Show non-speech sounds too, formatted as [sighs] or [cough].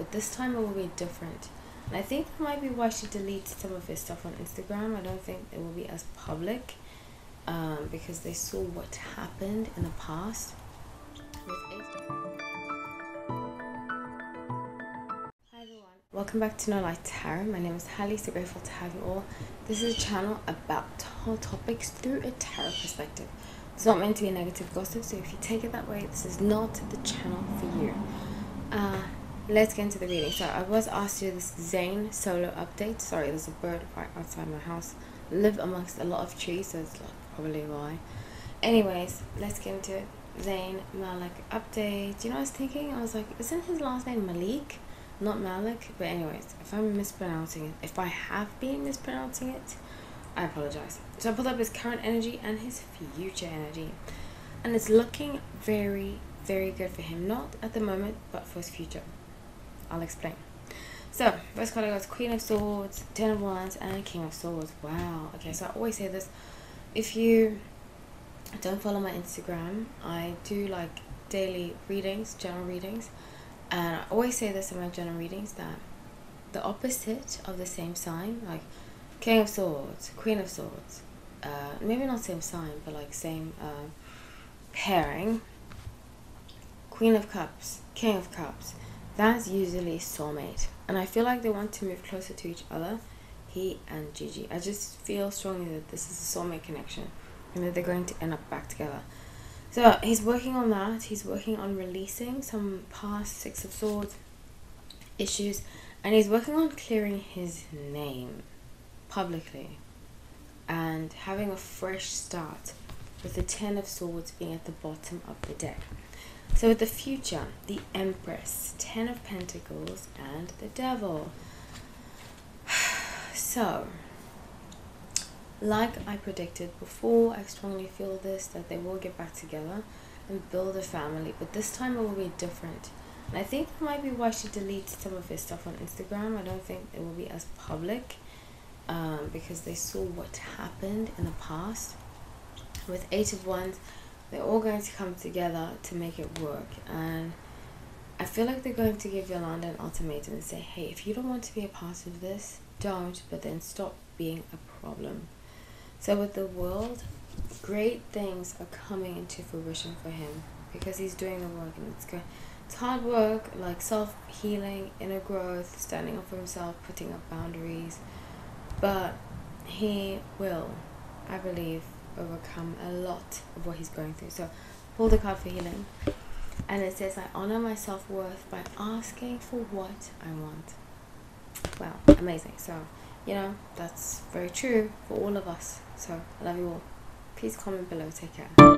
but this time it will be different. And I think that might be why she deleted some of his stuff on Instagram. I don't think it will be as public um, because they saw what happened in the past Hi everyone, welcome back to No Lie Tarot. My name is Hallie, so grateful to have you all. This is a channel about whole topics through a tarot perspective. It's not meant to be negative gossip, so if you take it that way, this is not the channel for you. Uh, let's get into the reading. So I was asked to do this Zayn solo update. Sorry, there's a bird right outside my house. I live amongst a lot of trees, so it's like probably why. Anyways, let's get into it. Zayn Malik update. You know, I was thinking, I was like, isn't his last name Malik? Not Malik? But anyways, if I'm mispronouncing it, if I have been mispronouncing it, I apologize. So I pulled up his current energy and his future energy. And it's looking very, very good for him. Not at the moment, but for his future. I'll explain. So, first card I got Queen of Swords, Ten of Wands, and King of Swords. Wow. Okay, so I always say this. If you don't follow my Instagram, I do like daily readings, general readings. And I always say this in my general readings that the opposite of the same sign, like King of Swords, Queen of Swords, uh, maybe not same sign, but like same uh, pairing, Queen of Cups, King of Cups, that's usually soulmate. And I feel like they want to move closer to each other, he and Gigi. I just feel strongly that this is a soulmate connection and that they're going to end up back together. So he's working on that. He's working on releasing some past Six of Swords issues, and he's working on clearing his name publicly and having a fresh start with the Ten of Swords being at the bottom of the deck. So with the future, the Empress, Ten of Pentacles, and the Devil. [sighs] So, like I predicted before, I strongly feel this that they will get back together and build a family, but this time it will be different. And I think that might be why she deleted some of his stuff on Instagram. I don't think it will be as public um, because they saw what happened in the past. With Eight of Wands, they're all going to come together to make it work. And I feel like they're going to give Yolanda an ultimatum and say, hey, if you don't want to be a part of this, don't, but then stop being a problem. So with the world, great things are coming into fruition for him because he's doing the work and it's good. It's hard work, like self healing, inner growth, standing up for himself, putting up boundaries, but he will, I believe, overcome a lot of what he's going through. So, pull the card for healing, and it says, "I honor my self worth by asking for what I want." Wow, amazing! So you know, that's very true for all of us. So I love you all. Please comment below. Take care.